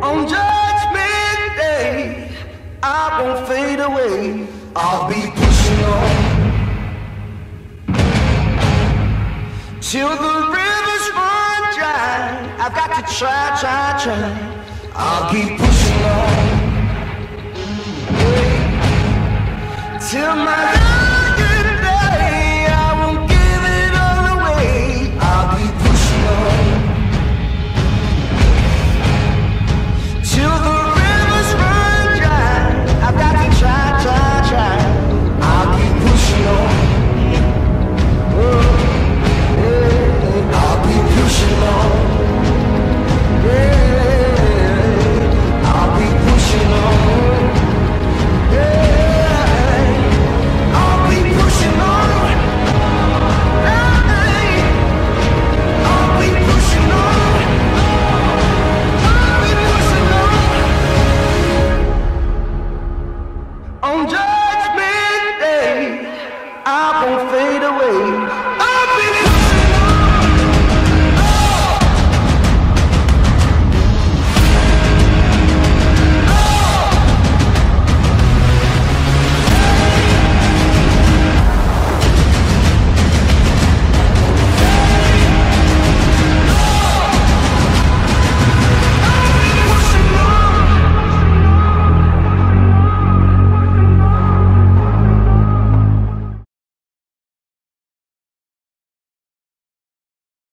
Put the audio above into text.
On judgment day, I won't fade away. I'll be pushing on. Till the rivers run dry, I've got to try, try, try. I'll keep pushing on. Till my I won't fade away.